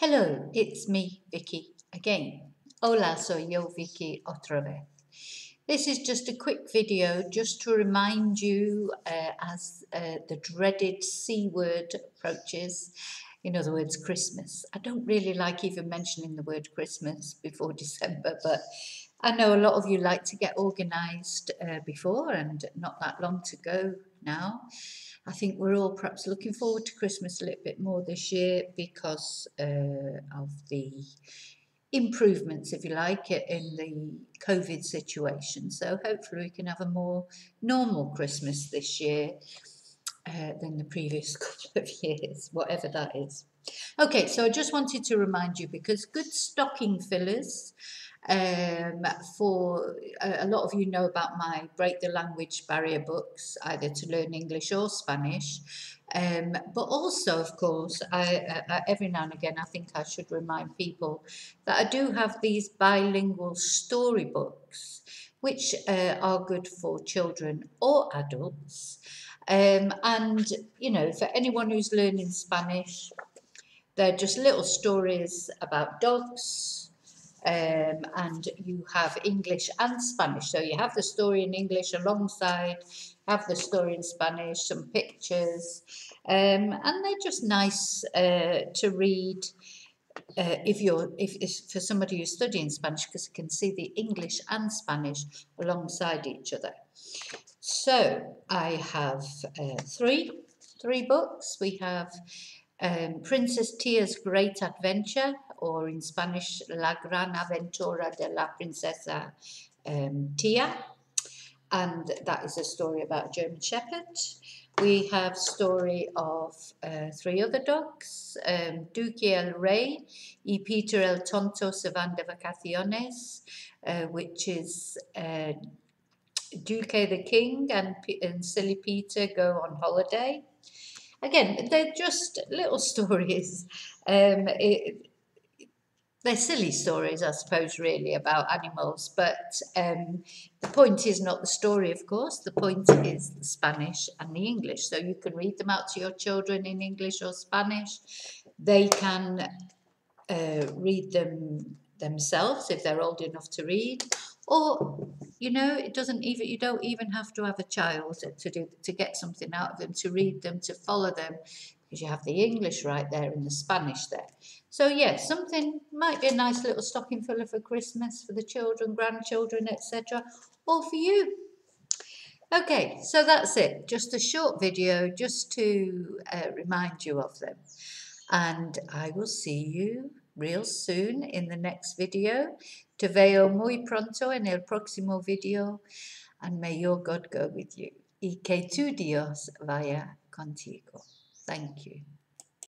Hello, it's me, Vicki, again. Hola, soy yo, Vicki, otra vez. This is just a quick video just to remind you uh, as uh, the dreaded C word approaches, in other words, Christmas. I don't really like even mentioning the word Christmas before December, but I know a lot of you like to get organised uh, before and not that long to go now. I think we're all perhaps looking forward to Christmas a little bit more this year because uh, of the improvements, if you like, in the COVID situation. So hopefully we can have a more normal Christmas this year uh, than the previous couple of years, whatever that is. Okay, so I just wanted to remind you because good stocking fillers um, for a, a, lot of you know about my Break the Language Barrier books, either to learn English or Spanish. Um, but also, of course, I, uh, every now and again, I think I should remind people that I do have these bilingual storybooks, which uh, are good for children or adults. Um, and, you know, for anyone who's learning Spanish, they're just little stories about dogs, um, and you have English and Spanish. So you have the story in English alongside, have the story in Spanish, some pictures, um, and they're just nice uh, to read. Uh, if you're if, if for somebody who's studying Spanish because you can see the English and Spanish alongside each other. So I have uh, three three books. We have um, Princess Tia's Great Adventure, or in Spanish, La Gran Aventura de la Princesa um, Tia. And that is a story about a German Shepherd. We have story of uh, three other dogs, um, Duque el Rey y Peter el Tonto se van de vacaciones, uh, which is Duque the King and, and Silly Peter go on holiday. Again, they're just little stories. Um, it, they're silly stories, I suppose, really about animals. But um, the point is not the story, of course. The point is the Spanish and the English. So you can read them out to your children in English or Spanish. They can uh, read them themselves if they're old enough to read. Or, you know, it doesn't even, you don't even have to have a child to do to get something out of them, to read them, to follow them because you have the English right there and the Spanish there. So yes, something might be a nice little stocking filler for Christmas for the children, grandchildren, etc. Or for you. Okay, so that's it. Just a short video just to uh, remind you of them. And I will see you real soon in the next video. Te veo muy pronto en el próximo video. And may your God go with you. Y que tu Dios vaya contigo. Thank you.